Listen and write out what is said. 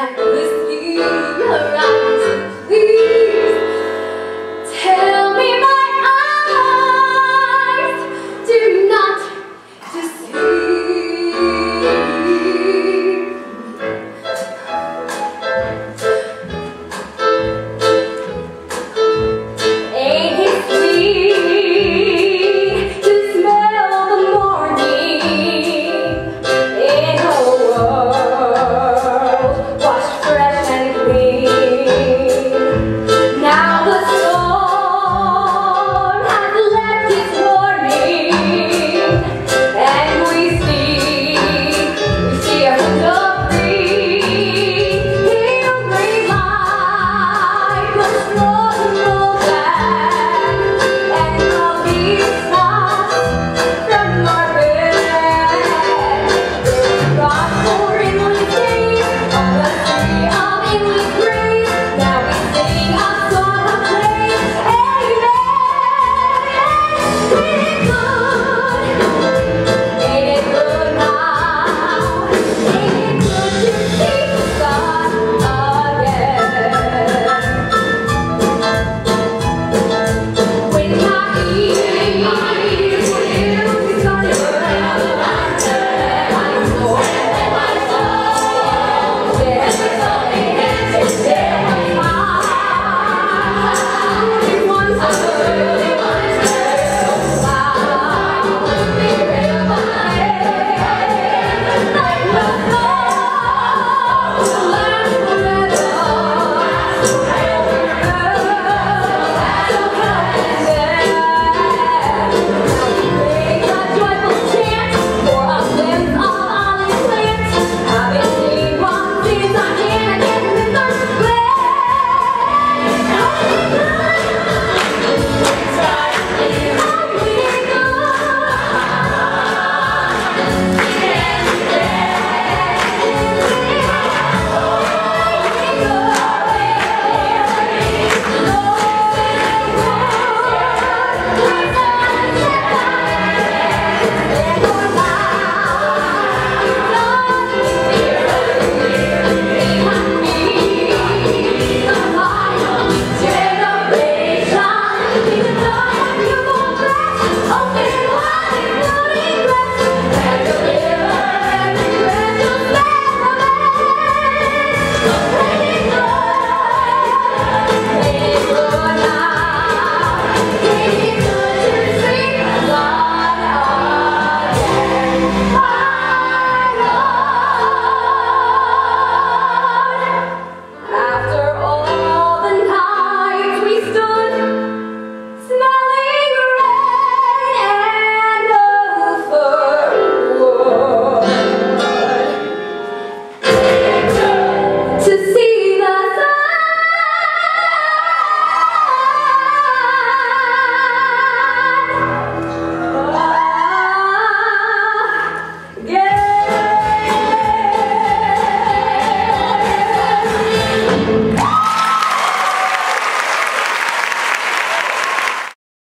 Yeah.